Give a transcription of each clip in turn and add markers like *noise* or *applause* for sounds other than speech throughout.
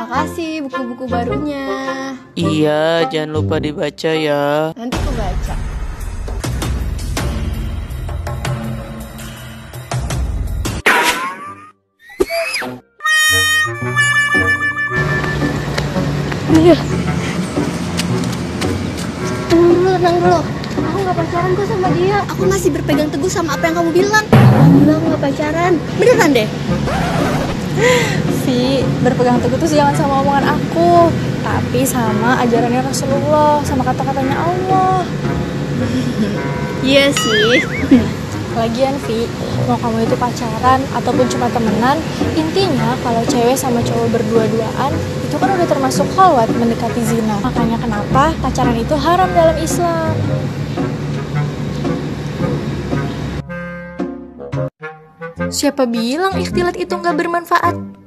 Makasih buku-buku barunya. Iya, jangan lupa dibaca ya. Nanti aku baca. Iya. Tenang dulu, tenang dulu. Aku nggak pacaran kok sama dia. Aku masih berpegang teguh sama apa yang kamu bilang. Aku nggak pacaran. Beneran deh. Vi, berpegang teguh tuh jangan sama omongan aku, tapi sama ajarannya Rasulullah, sama kata-katanya Allah. *laughs* Iya sih. *laughs* Lagian Vi, mau kamu itu pacaran ataupun cuma temenan, intinya kalau cewek sama cowok berdua-duaan itu kan udah termasuk khalwat mendekati zina. Makanya kenapa pacaran itu haram dalam Islam. Siapa bilang ikhtilat itu nggak bermanfaat?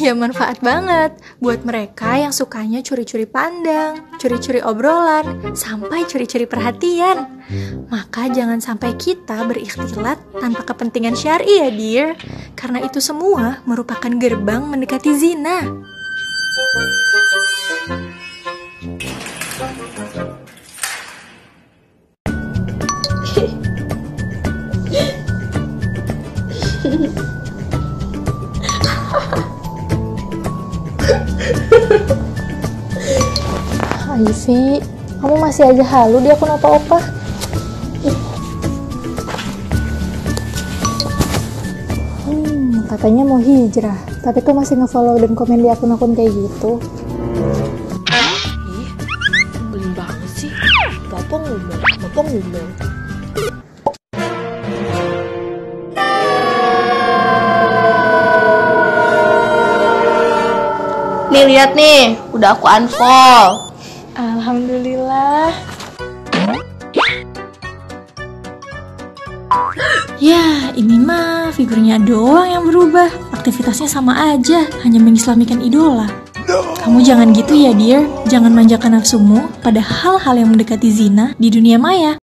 Ya manfaat banget buat mereka yang sukanya curi-curi pandang, curi-curi obrolan, sampai curi-curi perhatian. Maka jangan sampai kita berikhtilat tanpa kepentingan syari ya dear, karena itu semua merupakan gerbang mendekati zina. *laughs* Ivy, kamu masih aja halu di akun apa-apa. Hmm, katanya mau hijrah, tapi kok masih ngefollow dan komen di akun-akun kayak gitu? Ih, nyebelin banget sih. Bapak ngomong, bapak ngomong. Nih lihat nih, udah aku unfollow. Alhamdulillah. Ya, ini mah figurnya doang yang berubah. Aktivitasnya sama aja, hanya mengislamikan idola. Kamu jangan gitu ya, dear. Jangan manjakan nafsumu pada hal-hal yang mendekati zina di dunia maya.